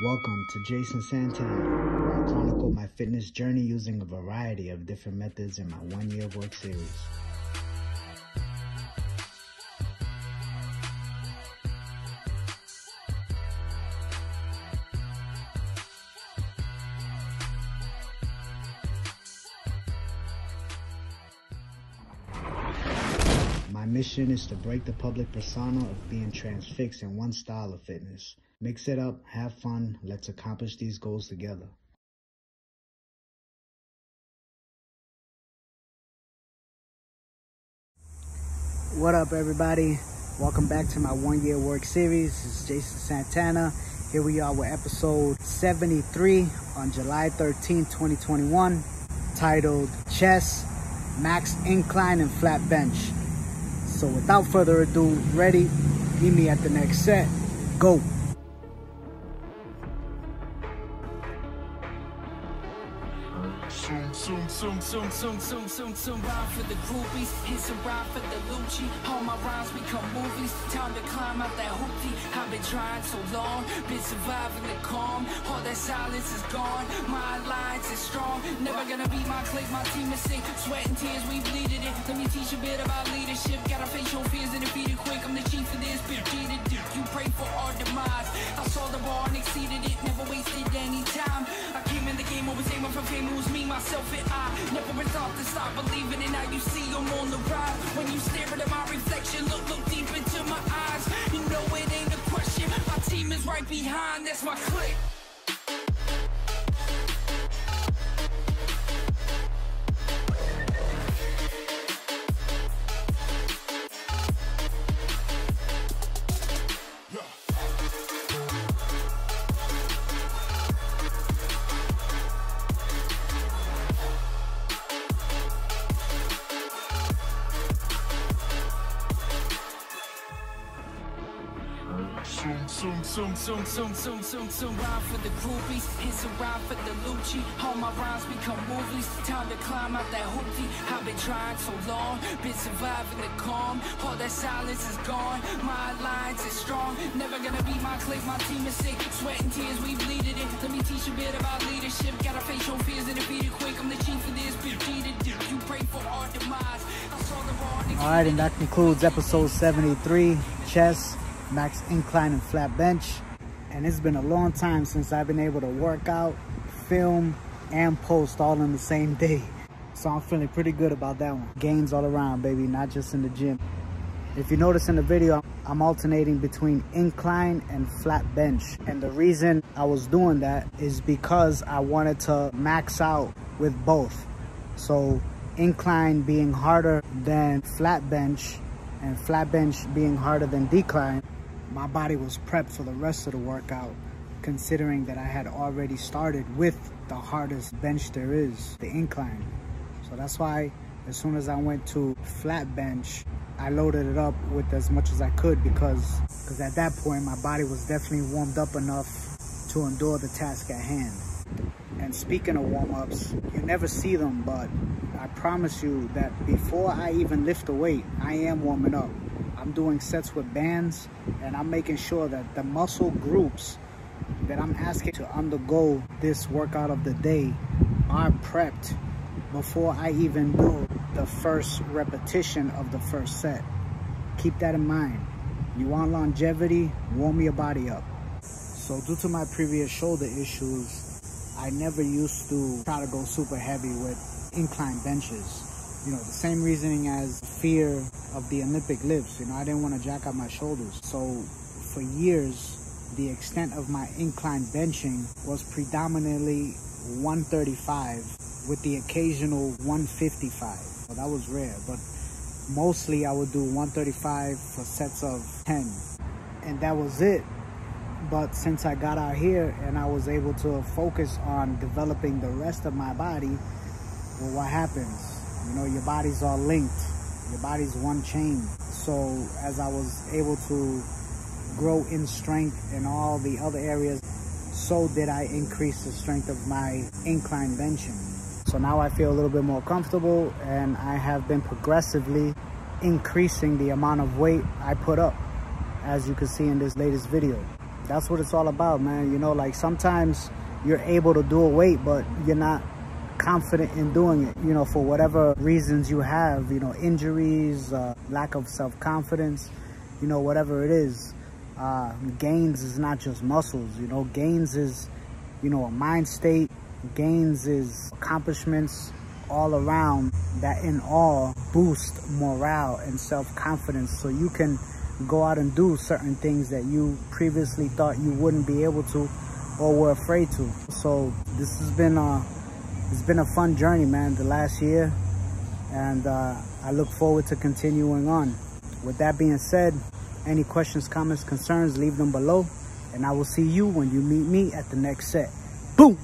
Welcome to Jason Santana, where I chronicle my fitness journey using a variety of different methods in my one year work series. My mission is to break the public persona of being transfixed in one style of fitness. Mix it up, have fun, let's accomplish these goals together. What up, everybody? Welcome back to my one year work series. This is Jason Santana. Here we are with episode 73 on July 13, 2021, titled Chest, Max Incline, and Flat Bench. So without further ado, ready? Meet me at the next set. Go! For the groupies, some rhyme for the Lucci. All my rhymes become movies. Time to climb out that hoopty. I've been trying so long, been surviving the calm. All that silence is gone. My alliance is strong. Never gonna beat my clique, my team is sick. Sweat and tears, we bleeded it. Let me teach you a bit about leadership. Gotta face your fears and defeat it quick. I'm the chief of this, bitch. You pray for our demise. I saw the bar and exceeded it. Never wasted any time. I came in the game, always aiming for fame. It was me, myself, and I. Never resolved to stop believing, and now you see I'm on the rise. When you stare at my reflection, look, look deep into my eyes. You know it ain't a question. My team is right behind. That's my clique. Zoom, zoom, zoom, zoom, zoom, zoom, zoom, zoom. Rhyme for the groupies, hit some rhyme for the Lucci. All my rhymes become movies. Time to climb out that hoopty. I've been trying so long, been surviving the calm. All that silence is gone. My alliance is strong. Never gonna beat my clique, my team is sick. Sweat tears, we bleeded it. Let me teach a bit about leadership. Gotta face your fears and defeat it quick. I'm the chief of this. Cheated, you pray for our demise. All right, and that concludes episode 73, chest, max incline, and flat bench. And it's been a long time since I've been able to work out, film, and post all in the same day. So I'm feeling pretty good about that one. Gains all around, baby, not just in the gym. If you notice in the video, I'm alternating between incline and flat bench. And the reason I was doing that is because I wanted to max out with both. So incline being harder than flat bench and flat bench being harder than decline, my body was prepped for the rest of the workout considering that I had already started with the hardest bench there is, the incline. So that's why as soon as I went to flat bench, I loaded it up with as much as I could because because at that point my body was definitely warmed up enough to endure the task at hand. And speaking of warm-ups, you never see them, but I promise you that before I even lift the weight, I am warming up. I'm doing sets with bands and I'm making sure that the muscle groups that I'm asking to undergo this workout of the day are prepped before I even do the first repetition of the first set. Keep that in mind. You want longevity, warm your body up. So due to my previous shoulder issues, I never used to try to go super heavy with incline benches. You know, the same reasoning as fear of the Olympic lifts. You know, I didn't want to jack up my shoulders. So for years, the extent of my incline benching was predominantly 135 with the occasional 155. So that was rare, but mostly I would do 135 for sets of 10. And that was it. But since I got out here and I was able to focus on developing the rest of my body, well, what happens? You know, your body's all linked. Your body's one chain. So as I was able to grow in strength in all the other areas, so did I increase the strength of my incline benching. So now I feel a little bit more comfortable and I have been progressively increasing the amount of weight I put up, as you can see in this latest video. that's what it's all about, man. You know, like sometimes you're able to do a weight, but you're not confident in doing it, you know, for whatever reasons you have, you know, injuries, uh, lack of self-confidence, you know, whatever it is. Uh, gains is not just muscles, you know, gains is, you know, a mind state. Gains is accomplishments all around that in all boost morale and self-confidence so you can go out and do certain things that you previously thought you wouldn't be able to or were afraid to. So this has been a, it's been a fun journey, man, the last year. And uh, I look forward to continuing on. With that being said, any questions, comments, concerns, leave them below. And I will see you when you meet me at the next set. Boom!